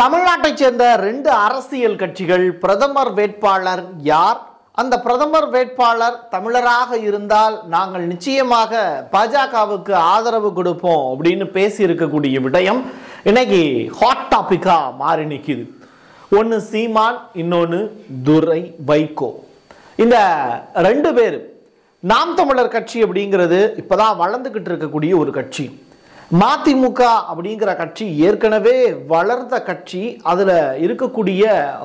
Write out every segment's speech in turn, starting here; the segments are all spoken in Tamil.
தமிழ்நாட்டைச் சேர்ந்த ரெண்டு அரசியல் கட்சிகள் பிரதமர் வேட்பாளர் யார்? அந்த பிரதமர் வேட்பாளர் தமிழராக இருந்தால் நாங்கள் நிச்சயமாக பாஜகவுக்கு ஆதரவு கொடுப்போம் அப்படின்னு பேசி இருக்கக்கூடிய விடயம் இன்னைக்கு ஹாட் டாபிக்கா மாறி நிற்குது ஒன்று சீமான் இன்னொன்று துரை வைகோ. இந்த ரெண்டு பேர் நாம் தமிழர் கட்சி அப்படிங்கிறது இப்போதான் வளர்ந்துக்கிட்டு இருக்கக்கூடிய ஒரு கட்சி. மதிமுக அப்படிங்கிற கட்சி ஏற்கனவே வளர்ந்த கட்சி அதில் இருக்கக்கூடிய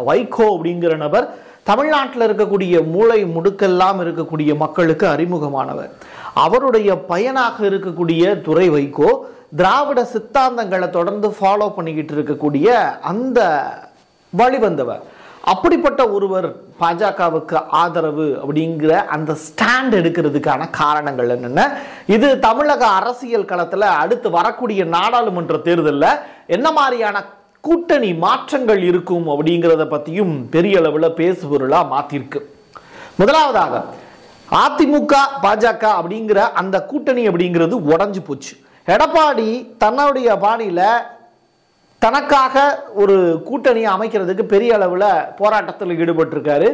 வைகோ அப்படிங்கிற நபர் தமிழ்நாட்டில் இருக்கக்கூடிய மூளை முடுக்கெல்லாம் இருக்கக்கூடிய மக்களுக்கு அறிமுகமானவர். அவருடைய பயனாக இருக்கக்கூடிய துறை வைகோ திராவிட சித்தாந்தங்களை தொடர்ந்து ஃபாலோ பண்ணிக்கிட்டு இருக்கக்கூடிய அந்த வழிவந்தவர். அப்படிப்பட்ட ஒருவர் பாஜகவுக்கு ஆதரவு அப்படிங்கிற அந்த ஸ்டாண்ட் எடுக்கிறதுக்கான காரணங்கள் என்னென்ன? இது தமிழக அரசியல் களத்தில் அடுத்து வரக்கூடிய நாடாளுமன்ற தேர்தலில் என்ன மாதிரியான கூட்டணி மாற்றங்கள் இருக்கும் அப்படிங்கிறத பற்றியும் பெரிய அளவில் பேசுபொருளாக மாற்றிருக்கு முதலாவதாக அதிமுக பாஜக அப்படிங்கிற அந்த கூட்டணி அப்படிங்கிறது உடஞ்சு போச்சு. எடப்பாடி தன்னுடைய பாணியில் தனக்காக ஒரு கூட்டணியை அமைக்கிறதுக்கு பெரிய அளவில் போராட்டத்தில் ஈடுபட்டிருக்காரு.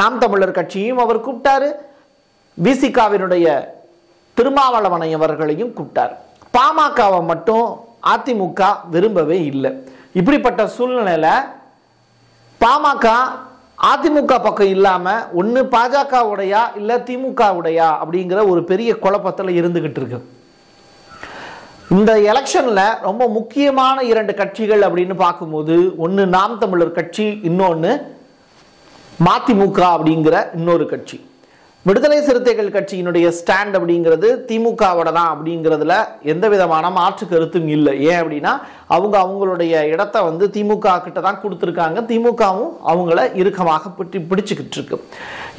நாம் தமிழர் கட்சியும் அவர் கூப்பிட்டாரு. விசிகாவினுடைய திருமாவளவனை அவர்களையும் கூப்பிட்டார். பாமகவை மட்டும் அதிமுக விரும்பவே இல்லை. இப்படிப்பட்ட சூழ்நிலையில் பாமக அதிமுக பக்கம் இல்லாமல் ஒன்று பாஜக உடையா இல்லை திமுக உடையா அப்படிங்கிற ஒரு பெரிய குழப்பத்தில் இருந்துக்கிட்டு இருக்கு. இந்த எலெக்ஷன்ல ரொம்ப முக்கியமான இரண்டு கட்சிகள் அப்படின்னு பார்க்கும்போது ஒன்று நாம் தமிழர் கட்சி இன்னொன்று மதிமுக அப்படிங்கிற இன்னொரு கட்சி. விடுதலை சிறுத்தைகள் கட்சியினுடைய ஸ்டாண்ட் அப்படிங்கிறது திமுகவோட தான் அப்படிங்கிறதுல எந்த விதமான மாற்று கருத்தும் இல்லை. ஏன் அப்படின்னா அவங்க அவங்களுடைய இடத்த வந்து திமுக கிட்ட தான் கொடுத்துருக்காங்க. திமுகவும் அவங்கள இறுக்கமாக பிடி பிடிச்சிக்கிட்டு இருக்கு.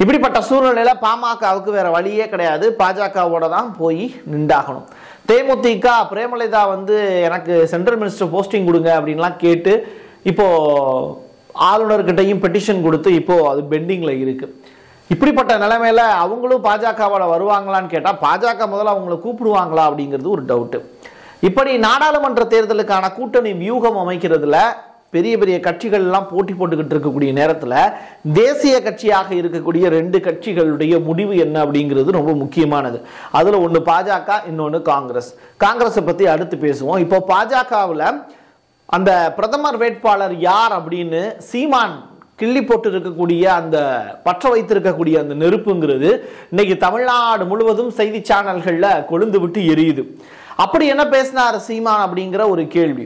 இப்படிப்பட்ட சூழ்நிலையில் பாமகவுக்கு வேற வழியே கிடையாது. பாஜகவோட தான் போய் நின்றாகணும். தேமுதிக பிரேமலிதா வந்து எனக்கு சென்ட்ரல் மினிஸ்டர் போஸ்டிங் கொடுங்க அப்படின்லாம் கேட்டு இப்போது ஆளுநர்கிட்டையும் பெட்டிஷன் கொடுத்து இப்போது அது பெண்டிங்கில் இருக்குது இப்படிப்பட்ட நிலைமையில் அவங்களும் பாஜகவோட வருவாங்களான்னு கேட்டால் பாஜக முதல்ல அவங்கள கூப்பிடுவாங்களா அப்படிங்கிறது ஒரு டவுட்டு இப்படி நாடாளுமன்ற தேர்தலுக்கான கூட்டணி வியூகம் அமைக்கிறதுல பெரிய பெரிய கட்சிகள்லாம் போட்டி போட்டுக்கிட்டு இருக்கக்கூடிய நேரத்தில் தேசிய கட்சியாக இருக்கக்கூடிய ரெண்டு கட்சிகளுடைய முடிவு என்ன அப்படிங்கிறது ரொம்ப முக்கியமானது. அதில் ஒன்று பாஜக இன்னொன்று காங்கிரஸ். காங்கிரஸை பற்றி அடுத்து பேசுவோம். இப்போ பாஜகவில் அந்த பிரதமர் வேட்பாளர் யார் அப்படின்னு சீமான் கிள்ளி போட்டு இருக்கக்கூடிய அந்த பற்ற வைத்திருக்கக்கூடிய அந்த நெருப்புங்கிறது இன்னைக்கு தமிழ்நாடு முழுவதும் செய்தி சேனல்களில் கொழுந்து விட்டு எரியுது. அப்படி என்ன பேசினார் சீமான் அப்படிங்கிற ஒரு கேள்வி.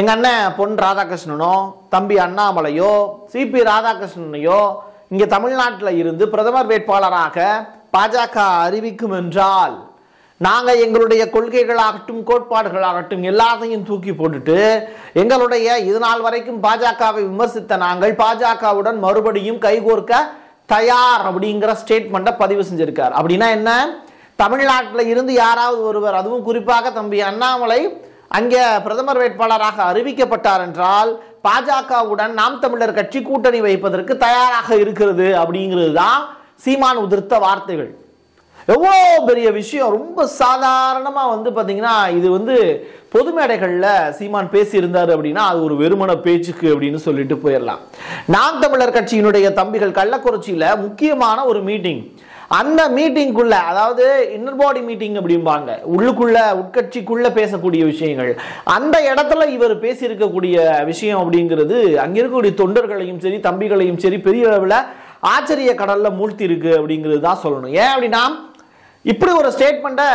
எங்க அண்ணன் பொன் ராதாகிருஷ்ணனோ தம்பி அண்ணாமலையோ சிபி ராதாகிருஷ்ணனையோ இங்கே தமிழ்நாட்டில் இருந்து பிரதமர் வேட்பாளராக பாஜக அறிவிக்கும் என்றால் நாங்கள் எங்களுடைய கொள்கைகளாகட்டும் கோட்பாடுகளாகட்டும் எல்லாத்தையும் தூக்கி போட்டுட்டு எங்களுடைய இது நாள் வரைக்கும் பாஜகவை விமர்சித்த நாங்கள் பாஜகவுடன் மறுபடியும் கைகோர்க்க தயார் அப்படிங்கிற ஸ்டேட்மெண்ட்டை பதிவு செஞ்சிருக்கார். அப்படின்னா என்ன? தமிழ்நாட்டில் இருந்து யாராவது ஒருவர் அதுவும் குறிப்பாக தம்பி அண்ணாமலை அங்கே பிரதமர் வேட்பாளராக அறிவிக்கப்பட்டார் என்றால் பாஜகவுடன் நாம் தமிழர் கட்சி கூட்டணி வைப்பதற்கு தயாராக இருக்கிறது அப்படிங்கிறது தான் சீமான் உதிர்த்த வார்த்தைகள். எவ்வளோ பெரிய விஷயம்? ரொம்ப சாதாரணமாக வந்து பார்த்தீங்கன்னா இது வந்து பொது மேடைகளில் சீமான் பேசியிருந்தார் அப்படின்னா அது ஒரு வெறுமன பேச்சுக்கு அப்படின்னு சொல்லிட்டு போயிடலாம் நாம் தமிழர் கட்சியினுடைய தம்பிகள் கள்ளக்குறிச்சியில் முக்கியமான ஒரு மீட்டிங் அந்த மீட்டிங்குள்ள அதாவது இன்னர் பாடி மீட்டிங் அப்படிம்பாங்க. உள்ளுக்குள்ள உட்கட்சிக்குள்ள பேசக்கூடிய விஷயங்கள். அந்த இடத்துல இவர் பேசியிருக்கக்கூடிய விஷயம் அப்படிங்கிறது அங்கே இருக்கக்கூடிய தொண்டர்களையும் சரி தம்பிகளையும் சரி பெரிய அளவில் ஆச்சரிய கடல்ல மூழ்த்தி இருக்கு அப்படிங்கிறது தான் சொல்லணும். ஏன் அப்படின்னா இப்படி ஒரு ஸ்டேட்மெண்ட்டை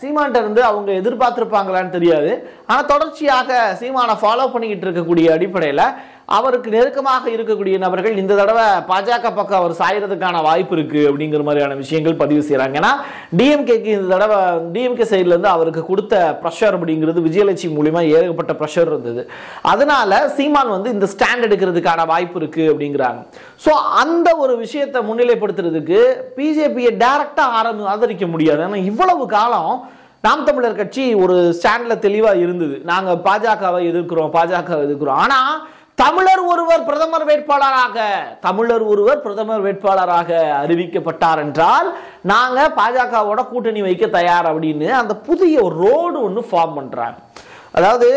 சீமான்ட்ட இருந்து அவங்க எதிர்பார்த்திருப்பாங்களான்னு தெரியாது. ஆனால் தொடர்ச்சியாக சீமானை ஃபாலோ பண்ணிக்கிட்டு இருக்கக்கூடிய அடிப்படையில் அவருக்கு நெருக்கமாக இருக்கக்கூடிய நபர்கள் இந்த தடவை பாஜக பக்கம் அவர் சாயறதுக்கான வாய்ப்பு இருக்கு அப்படிங்கிற மாதிரியான விஷயங்கள் பதிவு செய்கிறாங்க ஏன்னா டிஎம்கேக்கு இந்த தடவை டிஎம்கே சைட்லேருந்து அவருக்கு கொடுத்த ப்ரெஷர் அப்படிங்கிறது விஜயலட்சுமி மூலியமா ஏகப்பட்ட ப்ரெஷர் இருந்தது. அதனால சீமான் வந்து இந்த ஸ்டாண்ட் எடுக்கிறதுக்கான வாய்ப்பு இருக்கு அப்படிங்கிறாங்க. ஸோ அந்த ஒரு விஷயத்தை முன்னிலைப்படுத்துறதுக்கு பிஜேபியை டேரக்டாக ஆரம்பி ஆதரிக்க முடியாது. ஏன்னா இவ்வளவு காலம் நாம் தமிழர் கட்சி ஒரு ஸ்டாண்டில் தெளிவாக இருந்தது. நாங்கள் பாஜகவை எதிர்க்கிறோம் பாஜகவை எதிர்க்கிறோம். ஆனால் தமிழர் ஒருவர் பிரதமர் வேட்பாளராக தமிழர் ஒருவர் பிரதமர் வேட்பாளராக அறிவிக்கப்பட்டார் என்றால் நாங்க பாஜகவோட கூட்டணி வைக்க தயார் அப்படின்னு அந்த புதிய ரோடு ஒன்று ஃபார்ம் பண்றாங்க. அதாவது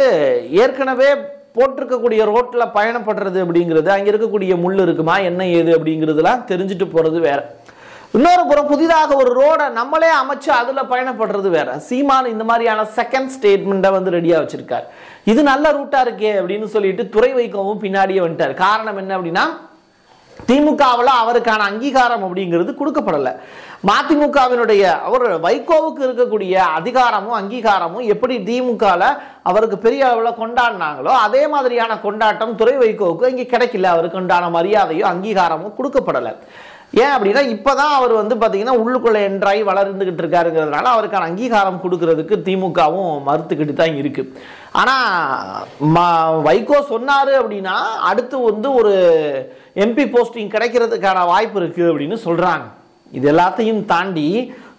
ஏற்கனவே போட்டிருக்கக்கூடிய ரோட்ல பயணப்படுறது அப்படிங்கிறது அங்க இருக்கக்கூடிய முள் இருக்குமா என்ன ஏது அப்படிங்கிறதுலாம் தெரிஞ்சுட்டு போறது வேற. இன்னொரு புறம் புதிதாக ஒரு ரோடை நம்மளே அமைச்சு அதுல பயணப்படுறது வேற. சீமான் இந்த மாதிரியான செகண்ட் ஸ்டேட்மெண்ட்டை வந்து ரெடியா வச்சிருக்காரு. இது நல்ல ரூட்டா இருக்கே அப்படின்னு சொல்லிட்டு துறை வைக்கவும் பின்னாடியே வந்துட்டார். காரணம் என்ன அப்படின்னா திமுகவில் அவருக்கான அங்கீகாரம் அப்படிங்கிறது கொடுக்கப்படலை. மதிமுகவினுடைய அவர் வைகோவுக்கு இருக்கக்கூடிய அதிகாரமும் அங்கீகாரமும் எப்படி திமுகவில் அவருக்கு பெரிய அளவில் கொண்டாடினாங்களோ அதே மாதிரியான கொண்டாட்டம் துறை வைகோவுக்கு இங்கே கிடைக்கல. அவருக்கு உண்டான மரியாதையும் அங்கீகாரமும் கொடுக்கப்படலை. ஏன் அப்படின்னா இப்போ தான் அவர் வந்து பார்த்தீங்கன்னா உள்ளுக்குள்ளே என்றாய் வளர்ந்துக்கிட்டு இருக்காருங்கிறதுனால அவருக்கான அங்கீகாரம் கொடுக்கறதுக்கு திமுகவும் மறுத்துக்கிட்டு தான் இருக்குது ஆனால் ம- வைகோ சொன்னார் அப்படின்னா அடுத்து வந்து ஒரு எம்பி போஸ்டிங் கிடைக்கிறதுக்கான வாய்ப்பு இருக்குது அப்படின்னு சொல்கிறாங்க இது எல்லாத்தையும் தாண்டி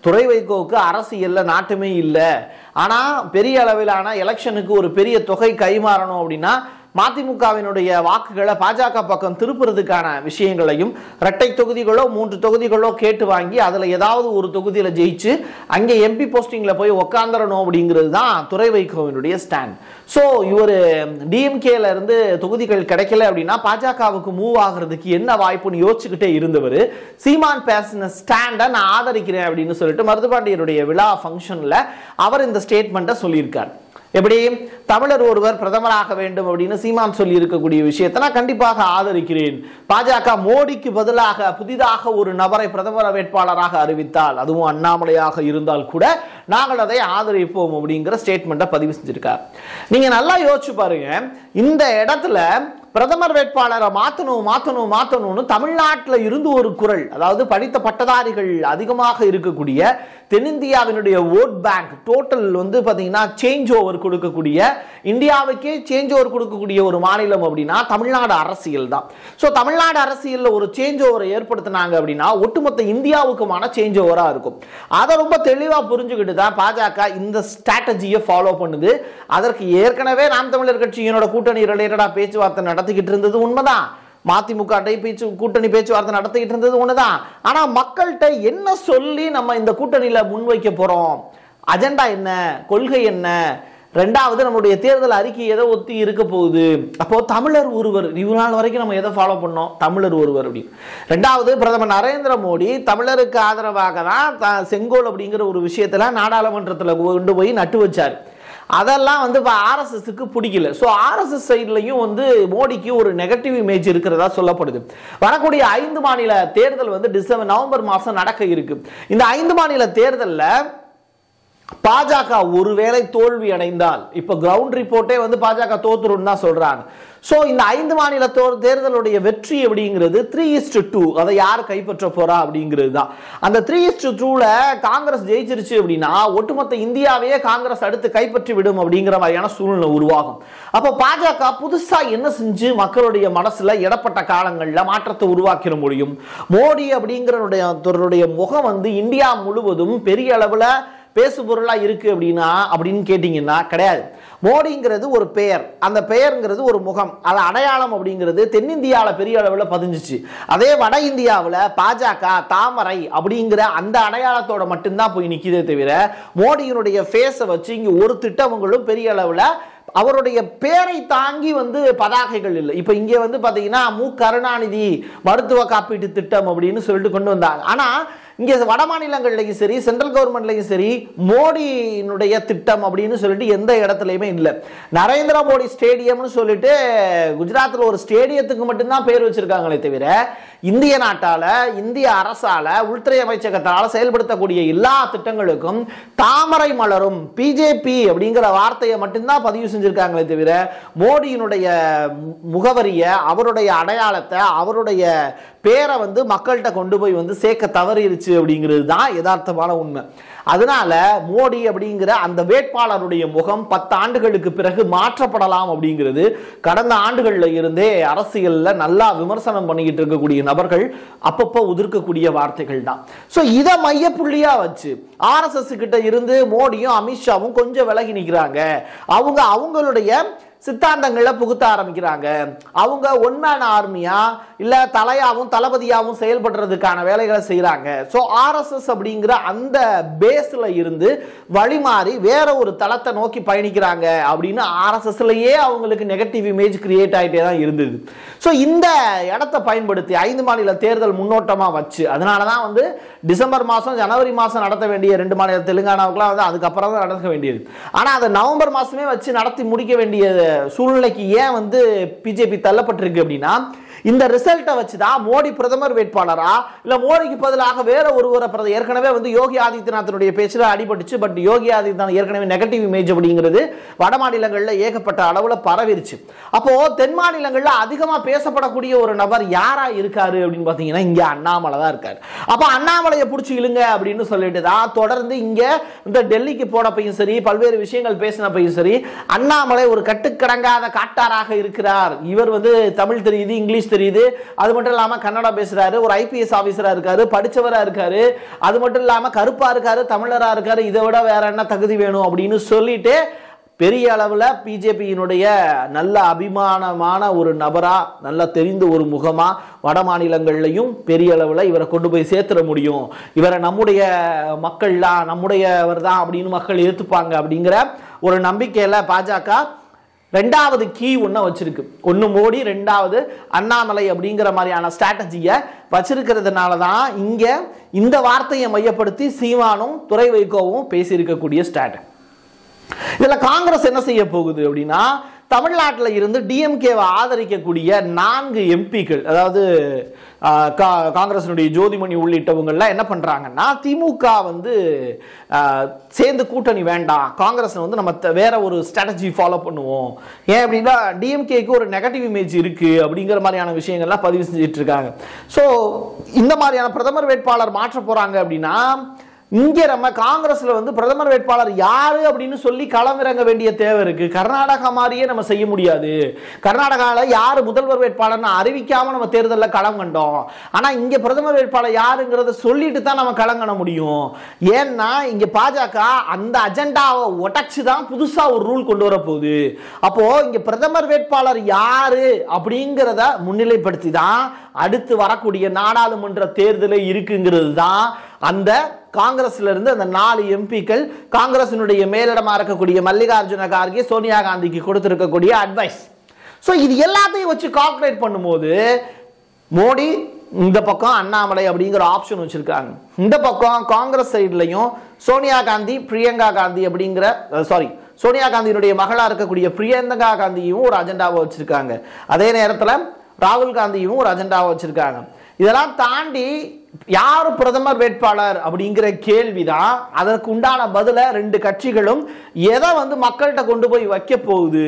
துறை வைகோவுக்கு அரசு இல்லை நாட்டுமே இல்லை. ஆனால் பெரிய அளவிலான எலெக்ஷனுக்கு ஒரு பெரிய தொகை கைமாறணும் அப்படின்னா மதிமுகவினுடைய வாக்குகளை பாஜக பக்கம் திருப்புறதுக்கான விஷயங்களையும் இரட்டை தொகுதிகளோ மூன்று தொகுதிகளோ கேட்டு வாங்கி அதில் ஏதாவது ஒரு தொகுதியில் ஜெயிச்சு அங்கே எம்பி போஸ்டிங்கில் போய் உக்காந்துடணும் அப்படிங்கிறது தான் துறை வைகோவினுடைய ஸ்டாண்ட் ஸோ இவர் டிஎம்கேல இருந்து தொகுதிகள் கிடைக்கல அப்படின்னா பாஜகவுக்கு மூவ் ஆகுறதுக்கு என்ன வாய்ப்புன்னு யோசிச்சுக்கிட்டே இருந்தவர் சீமான் பேசின ஸ்டாண்டை நான் ஆதரிக்கிறேன் அப்படின்னு சொல்லிட்டு மருதுபாண்டியருடைய விழா ஃபங்க்ஷனில் அவர் இந்த ஸ்டேட்மெண்ட்டை சொல்லியிருக்கார். எப்படி? தமிழர் ஒருவர் பிரதமராக வேண்டும் அப்படின்னு சீமான் சொல்லி இருக்கக்கூடிய விஷயத்தை நான் கண்டிப்பாக ஆதரிக்கிறேன். பாஜக மோடிக்கு பதிலாக புதிதாக ஒரு நபரை பிரதமர் வேட்பாளராக அறிவித்தால் அதுவும் அண்ணாமலையாக இருந்தால் கூட நாங்கள் அதை ஆதரிப்போம் அப்படிங்கிற ஸ்டேட்மெண்ட்டை பதிவு செஞ்சிருக்கார். நீங்க நல்லா யோசிச்சு பாருங்க. இந்த இடத்துல பிரதமர் வேட்பாளரை மாத்தணும் மாத்தணும் மாத்தணும்னு தமிழ்நாட்டில் இருந்து ஒரு குரல் அதாவது படித்த பட்டதாரிகள் அதிகமாக இருக்கக்கூடிய தென்னிந்தியாவினுடைய ஓட் பேங்க் டோட்டல் வந்து பார்த்தீங்கன்னா சேஞ்ச் ஓவர் கொடுக்கக்கூடிய இந்தியாவுக்கே சேஞ்ச் ஓவர் கொடுக்கக்கூடிய ஒரு மாநிலம் அப்படின்னா தமிழ்நாடு அரசியல் தான். ஸோ தமிழ்நாடு அரசியலில் ஒரு சேஞ்ச் ஓவரை ஏற்படுத்தினாங்க அப்படின்னா ஒட்டுமொத்த இந்தியாவுக்குமான சேஞ்ச் ஓவராக இருக்கும். அதை ரொம்ப தெளிவாக புரிஞ்சுக்கிட்டு தான் பாஜக இந்த ஸ்ட்ராட்டஜியை ஃபாலோ பண்ணுது. அதற்கு ஏற்கனவே நாம் தமிழர் கட்சியினோட கூட்டணி ரிலேட்டடாக பேச்சுவார்த்தை நடத்திக்கிட்டு இருந்தது உண்மைதான். மதிமுக டை பேச்சு கூட்டணி பேச்சுவார்த்தை நடத்திக்கிட்டு இருந்தது ஒண்ணுதான். ஆனா மக்கள்கிட்ட என்ன சொல்லி நம்ம இந்த கூட்டணியில முன்வைக்க போறோம்? அஜெண்டா என்ன? கொள்கை என்ன? ரெண்டாவது நம்மளுடைய தேர்தல் அறிக்கை எதை ஒத்தி இருக்க போகுது? அப்போ தமிழர் ஒருவர் இவ்வளவு நாள் வரைக்கும் நம்ம எதை ஃபாலோ பண்ணோம்? தமிழர் ஒருவர் அப்படின்னு. ரெண்டாவது பிரதமர் நரேந்திர மோடி தமிழருக்கு ஆதரவாக தான் த- செங்கோல் அப்படிங்கிற ஒரு விஷயத்துல நாடாளுமன்றத்தில் கொண்டு போய் நட்டு வச்சார். அதெல்லாம் வந்து இப்போ ஆர்எஸ்எஸ்க்கு பிடிக்கல. ஸோ ஆர்எஸ்எஸ் சைட்லையும் வந்து மோடிக்கு ஒரு நெகட்டிவ் இமேஜ் இருக்கிறதா சொல்லப்படுது. வரக்கூடிய ஐந்து மாநில தேர்தல் வந்து டிசம்பர் நவம்பர் மாதம் நடக்க இருக்கு. இந்த ஐந்து மாநில தேர்தலில் பாஜக ஒருவேளை தோல்வி அடைந்தால் இப்போ கிரவுண்ட் ரிப்போர்ட்டே வந்து பாஜக தோத்துரும் தான் சொல்றாங்க. சோ இந்த ஐந்து மாநில தோ- தேர்தலுடைய வெற்றி அப்படிங்கிறது த்ரீ இஸ்டு டூ அதை யார் கைப்பற்ற போறா அப்படிங்கிறது தான். அந்த த்ரீ இஸ்டு டூல காங்கிரஸ் ஜெயிச்சிருச்சு அப்படின்னா ஒட்டுமொத்த இந்தியாவையே காங்கிரஸ் அடுத்து கைப்பற்றி விடும் அப்படிங்கிற மாதிரியான சூழ்நிலை உருவாகும். அப்போ பாஜக புதுசா என்ன செஞ்சு மக்களுடைய மனசுல இடப்பட்ட காலங்களில் மாற்றத்தை உருவாக்கிட முடியும்? மோடி அப்படிங்கிறனுடைய முகம் வந்து இந்தியா முழுவதும் பெரிய அளவுல பேசு பொருளாக இருக்குது அப்படின்னா அப்படின்னு கேட்டிங்கன்னா கிடையாது. மோடிங்கிறது ஒரு பெயர். அந்த பெயருங்கிறது ஒரு முகம். அது அடையாளம் அப்படிங்கிறது தென்னிந்தியாவில் பெரிய அளவில் பதிஞ்சிச்சு. அதே வட இந்தியாவில் பாஜக தாமரை அப்படிங்கிற அந்த அடையாளத்தோட மட்டும்தான் போய் நிற்கிதே தவிர மோடியினுடைய ஃபேஸை வச்சு இங்கே ஒரு திட்டவங்களும் பெரிய அளவில் அவருடைய பேரை தாங்கி வந்து பதாகைகள் இல்லை. இப்போ இங்கே வந்து பார்த்தீங்கன்னா மு கருணாநிதி மருத்துவ காப்பீட்டு திட்டம் அப்படின்னு சொல்லிட்டு கொண்டு வந்தாங்க. ஆனால் இங்கே வட மாநிலங்கள்லையும் சரி சென்ட்ரல் கவர்மெண்ட்லையும் சரி மோடியினுடைய திட்டம் அப்படின்னு சொல்லிட்டு எந்த இடத்துலையுமே இல்லை. நரேந்திர மோடி ஸ்டேடியம்னு சொல்லிட்டு குஜராத்தில் ஒரு ஸ்டேடியத்துக்கு மட்டும்தான் பேர் வச்சிருக்காங்களே தவிர இந்திய நாட்டால் இந்திய அரசால் உள்துறை அமைச்சகத்தால் செயல்படுத்தக்கூடிய எல்லா திட்டங்களுக்கும் தாமரை மலரும் பிஜேபி அப்படிங்கிற வார்த்தையை மட்டும்தான் பதிவு செஞ்சுருக்காங்களே தவிர மோடியினுடைய மு- முகவரியை அவருடைய அடையாளத்தை அவருடைய பேரை வந்து மக்கள்கிட்ட கொண்டு போய் வந்து சேர்க்க தவறிருச்சு அப்படிங்கிறது தான் யதார்த்தமான உண்மை. அதனால மோடி அப்படிங்கிற அந்த வேட்பாளருடைய முகம் பத்து ஆண்டுகளுக்கு பிறகு மாற்றப்படலாம் அப்படிங்கிறது கடந்த ஆண்டுகளில் இருந்தே அரசியலில் நல்லா விமர்சனம் பண்ணிக்கிட்டு இருக்கக்கூடிய நபர்கள் அப்பப்போ உதிர்க்கக்கூடிய வார்த்தைகள் தான். ஸோ இதை மையப்புள்ளியா வச்சு ஆர்எஸ்எஸ் கிட்ட இருந்து மோடியும் அமித்ஷாவும் கொஞ்சம் விலகி நிற்கிறாங்க அவங்க அவங்களுடைய சித்தாந்தங்களை புகுத்த ஆரம்பிக்கிறாங்க. அவங்க ஒன் மேன் ஆர்மியா இல்லை தலையாகவும் தளபதியாகவும் செயல்படுறதுக்கான வேலைகளை செய்கிறாங்க ஸோ ஆர்எஸ்எஸ் அப்படிங்கிற அந்த பேஸில் இருந்து வழிமாறி வேற ஒரு தளத்தை நோக்கி பயணிக்கிறாங்க அப்படின்னு ஆர்எஸ்எஸ்லையே அவங்களுக்கு நெகட்டிவ் இமேஜ் கிரியேட் ஆகிட்டே தான் இருந்தது. ஸோ இந்த இடத்தை பயன்படுத்தி ஐந்து மாநில தேர்தல் முன்னோட்டமாக வச்சு அதனால தான் வந்து டிசம்பர் மாதம் ஜனவரி மாதம் நடத்த வேண்டிய ரெண்டு மாநில தெலுங்கானாவுக்குலாம் வந்து அதுக்கப்புறம் தான் நடக்க வேண்டியது. ஆனால் அதை நவம்பர் மாதமே வச்சு நடத்தி முடிக்க வேண்டிய சூழ்நிலைக்கு ஏன் வந்து பிஜேபி தள்ளப்பட்டிருக்கு அப்படின்னா இந்த ரிசல்ட்டை வச்சு தான் மோடி பிரதமர் வேட்பாளரா? இல்லை மோடிக்கு பதிலாக வேற ஒருவரை பிரத ஏற்கனவே வந்து யோகி ஆதித்யநாத்தினுடைய பேச்சில் அடிபட்டுச்சு பட் யோகி ஆதித்யநாத் ஏற்கனவே நெகட்டிவ் இமேஜ் அப்படிங்கிறது வட மாநிலங்களில் ஏகப்பட்ட அளவில் பரவிருச்சு. அப்போ தென் மாநிலங்களில் அதிகமாக பேசப்படக்கூடிய ஒரு நபர் யாரா இருக்காரு அப்படின்னு பார்த்தீங்கன்னா இங்கே அண்ணாமலை தான் இருக்காரு. அப்போ அண்ணாமலையை பிடிச்சி இழுங்க அப்படின்னு சொல்லிட்டு தான் தொடர்ந்து இங்கே இந்த டெல்லிக்கு போனப்பையும் சரி பல்வேறு விஷயங்கள் பேசினப்பையும் சரி அண்ணாமலை ஒரு கட்டுக்கடங்காத காட்டாராக இருக்கிறார். இவர் வந்து தமிழ் தெரியுது இங்கிலீஷ் தெரியுது தெரியுது. அது மட்டும் இல்லாமல் கன்னடா பேசுகிறாரு ஒரு ஐபிஎஸ் ஆஃபீஸராக இருக்காரு படித்தவராக இருக்காரு. அது மட்டும் இல்லாமல் கருப்பாக இருக்காரு தமிழராக இருக்காரு. இதை விட வேற என்ன தகுதி வேணும் அப்படின்னு சொல்லிட்டு பெரிய அளவில் பிஜேபியினுடைய நல்ல அபிமானமான ஒரு நபராக நல்லா தெரிந்த ஒரு முகமாக வட மாநிலங்கள்லையும் பெரிய அளவில் இவரை கொண்டு போய் சேர்த்துட முடியும். இவரை நம்முடைய மக்கள்லாம் நம்முடையவர் தான் அப்படின்னு மக்கள் ஏற்றுப்பாங்க அப்படிங்கிற ஒரு நம்பிக்கையில் பாஜக ரெண்டாவது கீ ஒன்று வச்சிருக்கு. ஒன்று மோடி ரெண்டாவது அண்ணாமலை அப்படிங்கிற மாதிரியான ஸ்ட்ராட்டஜியை வச்சிருக்கிறதுனால தான் இங்கே இந்த வார்த்தையை மையப்படுத்தி சீமானும் துறை வைகோவும் பேசியிருக்கக்கூடிய ஸ்டாட் இதில் காங்கிரஸ் என்ன செய்ய போகுது அப்படின்னா தமிழ்நாட்டில் இருந்து டிஎம்கேவை ஆதரிக்கக்கூடிய நான்கு எம்பிக்கள் அதாவது காங்கிரசினுடைய ஜோதிமணி உள்ளிட்டவங்கள்லாம் என்ன பண்ணுறாங்கன்னா திமுக வந்து சேர்ந்து கூட்டணி வேண்டாம். காங்கிரஸ் வந்து நம்ம வேற ஒரு ஸ்ட்ராட்டஜி ஃபாலோ பண்ணுவோம். ஏன் அப்படின்னா டிஎம்கேக்கு ஒரு நெகட்டிவ் இமேஜ் இருக்குது அப்படிங்கிற மாதிரியான விஷயங்கள்லாம் பதிவு செஞ்சுட்டு இருக்காங்க. ஸோ இந்த மாதிரியான பிரதமர் வேட்பாளர் மாற்ற போகிறாங்க அப்படின்னா இங்கே நம்ம காங்கிரஸில் வந்து பிரதமர் வேட்பாளர் யார் அப்படின்னு சொல்லி களமிறங்க வேண்டிய தேவை இருக்குது கர்நாடகா மாதிரியே நம்ம செய்ய முடியாது. கர்நாடகாவில் யார் முதல்வர் வேட்பாளர்னு அறிவிக்காமல் நம்ம தேர்தலில் களம் கண்டோம். ஆனால் இங்கே பிரதமர் வேட்பாளர் யாருங்கிறத சொல்லிட்டு தான் நம்ம களங்கண முடியும். ஏன்னா இங்கே பாஜக அந்த அஜெண்டாவை உடச்சி தான் புதுசாக ஒரு ரூல் கொண்டு வரப்போகுது அப்போது இங்கே பிரதமர் வேட்பாளர் யார் அப்படிங்கிறத முன்னிலைப்படுத்தி தான் அடுத்து வரக்கூடிய நாடாளுமன்ற தேர்தலே இருக்குங்கிறது தான் அந்த காங்கிரஸ்ல இருந்து அந்த நாலு எம்பிக்கள் காங்கிரசினுடைய மேலிடமா இருக்கக்கூடிய மல்லிகார்ஜுன கார்கே சோனியா காந்திக்கு கொடுத்திருக்கக்கூடிய அட்வைஸ் ஸோ இது எல்லாத்தையும் வச்சு கால்குலேட் பண்ணும்போது மோடி இந்த பக்கம் அண்ணாமலை அப்படிங்கிற ஆப்ஷன் வச்சிருக்காங்க. இந்த பக்கம் காங்கிரஸ் சைட்லையும் சோனியா காந்தி பிரியங்கா காந்தி அப்படிங்கிற சாரி சோனியா காந்தியினுடைய மகளாக இருக்கக்கூடிய பிரியங்கா காந்தியும் ஒரு அஜெண்டாவை வச்சிருக்காங்க. அதே நேரத்தில் ராகுல் காந்தியும் ஒரு அஜெண்டாவை வச்சிருக்காங்க. இதெல்லாம் தாண்டி யார் பிரதமர் வேட்பாளர் அப்படிங்கிற கேள்விதான். அதற்கு உண்டான பதில ரெண்டு கட்சிகளும் எதை வந்து மக்கள்கிட்ட கொண்டு போய் வைக்க போகுது?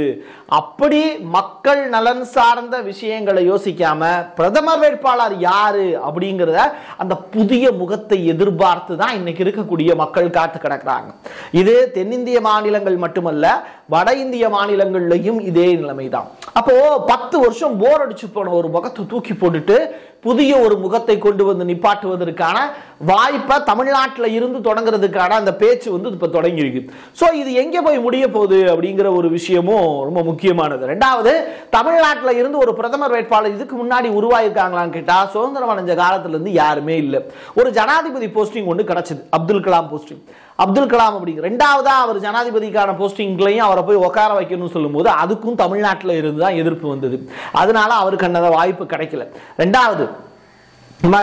அப்படி மக்கள் நலன் சார்ந்த விஷயங்களை யோசிக்காம பிரதமர் வேட்பாளர் யாரு அப்படிங்கிறத அந்த புதிய முகத்தை எதிர்பார்த்து தான் இன்னைக்கு இருக்கக்கூடிய மக்கள் காத்து கிடக்குறாங்க. இது தென்னிந்திய மாநிலங்கள் மட்டுமல்ல வட இந்திய மாநிலங்கள்லையும் இதே நிலைமை தான் அப்போ பத்து வருஷம் போர் அடிச்சு போன ஒரு முகத்தை தூக்கி போட்டுட்டு புதிய ஒரு முகத்தை கொண்டு வந்து நிப்பாட்டுவதற்கான வாய்ப்பை தமிழ்நாட்டில் இருந்து தொடங்குறதுக்கான அந்த பேச்சு வந்து இப்போ தொடங்கியிருக்கு ஸோ இது எங்கே போய் முடிய போகுது அப்படிங்கிற ஒரு விஷயமும் ரொம்ப முக்கியமானது. ரெண்டாவது தமிழ்நாட்டில் இருந்து ஒரு பிரதமர் வேட்பாளர் இதுக்கு முன்னாடி உருவாயிருக்காங்களான்னு கேட்டால் சுதந்திரம் அடைஞ்ச காலத்துல இருந்து யாருமே இல்லை. ஒரு ஜனாதிபதி போஸ்டிங் ஒன்று கிடச்சிது. அப்துல் கலாம் போஸ்டிங் அப்துல் கலாம் அப்படிங்க ரெண்டாவதா அவர் ஜனாதிபதிக்கான போஸ்டிங்லையும் அவரை போய் உட்கார வைக்கணும்னு சொல்லும்போது அதுக்கும் தமிழ்நாட்டில் இருந்து தான் எதிர்ப்பு வந்தது. அதனால அவருக்கு அந்த வாய்ப்பு கிடைக்கல. ரெண்டாவது நம்ம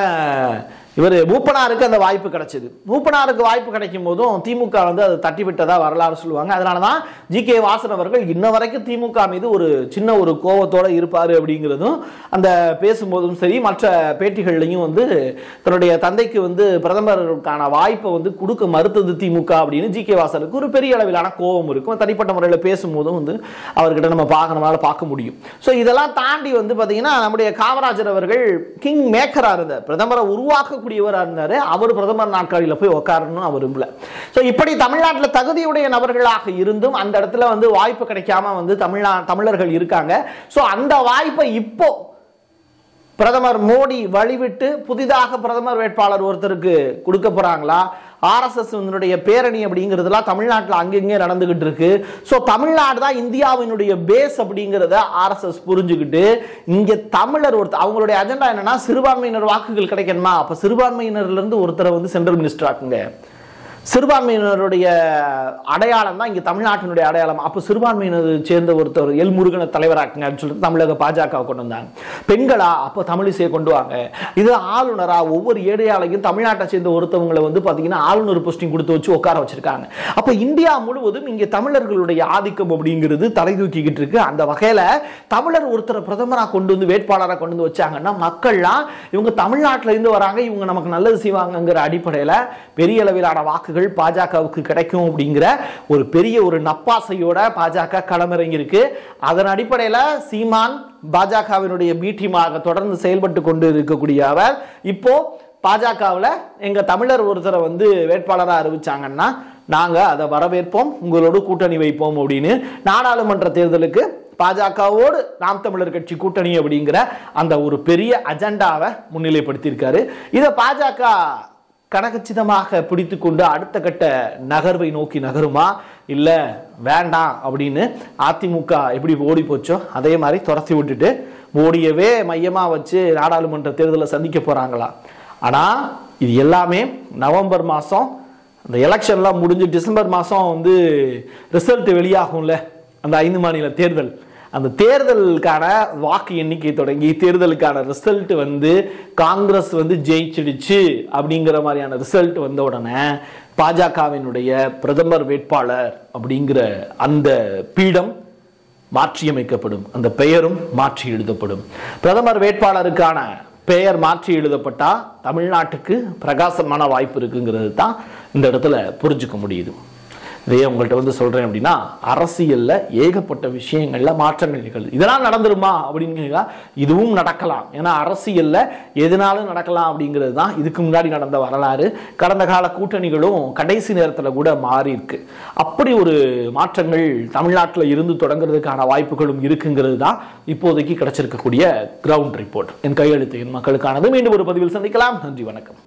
இவர் மூப்பனாருக்கு அந்த வாய்ப்பு கிடைச்சது. மூப்பனாருக்கு வாய்ப்பு கிடைக்கும் போதும் திமுக வந்து அதை தட்டி விட்டதா வரலாறு சொல்லுவாங்க. அதனால தான் ஜி கே வாசன் அவர்கள் இன்ன வரைக்கும் திமுக மீது ஒரு சின்ன ஒரு கோபத்தோடு இருப்பார் அப்படிங்கிறதும் அந்த பேசும்போதும் சரி மற்ற பேட்டிகள்லையும் வந்து தன்னுடைய தந்தைக்கு வந்து பிரதமருக்கான வாய்ப்பை வந்து கொடுக்க மறுத்தது திமுக அப்படின்னு ஜி கே வாசனுக்கு ஒரு பெரிய அளவிலான கோபம் இருக்கும். தனிப்பட்ட முறையில் பேசும்போதும் வந்து அவர்கிட்ட நம்ம பார்க்கணும்னால பார்க்க முடியும். ஸோ இதெல்லாம் தாண்டி வந்து பார்த்தீங்கன்னா நம்முடைய காமராஜர் அவர்கள் கிங் மேக்கராக இருந்தார். பிரதமரை உருவாக்க உருவாக்கக்கூடியவராக இருந்தார் அவர் பிரதமர் நாற்காலியில் போய் உட்காரணும்னு அவர் விரும்பல. ஸோ இப்படி தமிழ்நாட்டில் தகுதியுடைய நபர்களாக இருந்தும் அந்த இடத்துல வந்து வாய்ப்பு கிடைக்காம வந்து தமிழ்நா தமிழர்கள் இருக்காங்க. ஸோ அந்த வாய்ப்பை இப்போ பிரதமர் மோடி வழிவிட்டு புதிதாக பிரதமர் வேட்பாளர் ஒருத்தருக்கு கொடுக்க போறாங்களா? ஆர்எஸ்எஸ் பேரணி அப்படிங்கிறதுலாம் தமிழ்நாட்டில் அங்கங்கே நடந்துகிட்டு இருக்கு. ஸோ தமிழ்நாடு தான் இந்தியாவினுடைய பேஸ் அப்படிங்கிறத ஆர்எஸ்எஸ் புரிஞ்சுக்கிட்டு இங்கே தமிழர் ஒருத்தர் அவங்களுடைய அஜெண்டா என்னன்னா சிறுபான்மையினர் வாக்குகள் கிடைக்கணுமா? அப்போ சிறுபான்மையினர்ல இருந்து ஒருத்தரை வந்து சென்ட்ரல் மினிஸ்டர் ஆக்குங்க. சிறுபான்மையினருடைய அடையாளம் தான் இங்கே தமிழ்நாட்டினுடைய அடையாளம். அப்போ சிறுபான்மையினர் சேர்ந்த ஒருத்தர் எல் முருகனை தலைவராக்குங்க அப்படின்னு சொல்லிட்டு தமிழக பாஜக கொண்டு வந்தாங்க. பெண்களா? அப்போ தமிழிசையை கொண்டு வாங்க. இது ஆளுநரா? ஒவ்வொரு ஏழையாளையும் தமிழ்நாட்டை சேர்ந்த ஒருத்தவங்களை வந்து பார்த்தீங்கன்னா ஆளுநர் போஸ்டிங் கொடுத்து வச்சு உட்கார வச்சிருக்காங்க. அப்போ இந்தியா முழுவதும் இங்கே தமிழர்களுடைய ஆதிக்கம் அப்படிங்கிறது தலை தூக்கிக்கிட்டு இருக்கு. அந்த வகையில் தமிழர் ஒருத்தரை பிரதமராக கொண்டு வந்து வேட்பாளராக கொண்டு வந்து வச்சாங்கன்னா மக்கள்லாம் இவங்க தமிழ்நாட்டிலேருந்து வராங்க இவங்க நமக்கு நல்லது செய்வாங்கங்கிற அடிப்படையில் பெரிய அளவிலான வாக்குகள் பாஜகவுக்கு கிடைக்கும் அப்படிங்கிற ஒரு பெரிய ஒரு நப்பாசையோட பாஜக களமிறங்கியிருக்கு. அதன் அடிப்படையில் சீமான் பாஜகவினுடைய பீட்டிமாக தொடர்ந்து செயல்பட்டு கொண்டு இருக்கக்கூடிய அவர் இப்போ பாஜகவில் எங்கள் தமிழர் ஒருத்தரை வந்து வேட்பாளராக அறிவிச்சாங்கன்னா நாங்கள் அதை வரவேற்போம் உங்களோடு கூட்டணி வைப்போம் அப்படின்னு நாடாளுமன்ற தேர்தலுக்கு பாஜகவோடு நாம் தமிழர் கட்சி கூட்டணி அப்படிங்கிற அந்த ஒரு பெரிய அஜெண்டாவை முன்னிலைப்படுத்தியிருக்காரு. இதை பாஜக கனகச்சிதமாக பிடித்துக்கொண்டு அடுத்த கட்ட நகர்வை நோக்கி நகருமா? இல்லை வேண்டாம் அப்படின்னு அதிமுக எப்படி ஓடி போச்சோ அதே மாதிரி துரத்தி விட்டுட்டு மோடியவே மையமாக வச்சு நாடாளுமன்ற தேர்தலை சந்திக்க போகிறாங்களா ஆனால் இது எல்லாமே நவம்பர் மாதம் அந்த எலெக்ஷன்லாம் முடிஞ்சு டிசம்பர் மாதம் வந்து ரிசல்ட் வெளியாகும்ல அந்த ஐந்து மாநில தேர்தல். அந்த தேர்தலுக்கான வாக்கு எண்ணிக்கை தொடங்கி தேர்தலுக்கான ரிசல்ட் வந்து காங்கிரஸ் வந்து ஜெயிச்சிடுச்சு அப்படிங்கிற மாதிரியான ரிசல்ட் வந்த உடனே பாஜகவினுடைய பிரதமர் வேட்பாளர் அப்படிங்கிற அந்த பீடம் மாற்றியமைக்கப்படும். அந்த பெயரும் மாற்றி எழுதப்படும். பிரதமர் வேட்பாளருக்கான பெயர் மாற்றி எழுதப்பட்டால் தமிழ்நாட்டுக்கு பிரகாசமான வாய்ப்பு இருக்குங்கிறது தான் இந்த இடத்துல புரிஞ்சுக்க முடியுது. இதையே உங்கள்கிட்ட வந்து சொல்கிறேன் அப்படின்னா அரசியலில் ஏகப்பட்ட விஷயங்களில் மாற்றங்கள் நிகழ்வு இதெல்லாம் நடந்துருமா அப்படிங்கிறதா இதுவும் நடக்கலாம். ஏன்னா அரசியலில் எதுனாலும் நடக்கலாம் அப்படிங்கிறது தான் இதுக்கு முன்னாடி நடந்த வரலாறு. கடந்த கால கூட்டணிகளும் கடைசி நேரத்தில் கூட மாறி இருக்கு. அப்படி ஒரு மாற்றங்கள் தமிழ்நாட்டில் இருந்து தொடங்குறதுக்கான வாய்ப்புகளும் இருக்குங்கிறது தான் இப்போதைக்கு கிடைச்சிருக்கக்கூடிய கிரவுண்ட் ரிப்போர்ட் என் கையெழுத்து என் மக்களுக்கானது. மீண்டும் ஒரு பதிவில் சந்திக்கலாம். நன்றி வணக்கம்.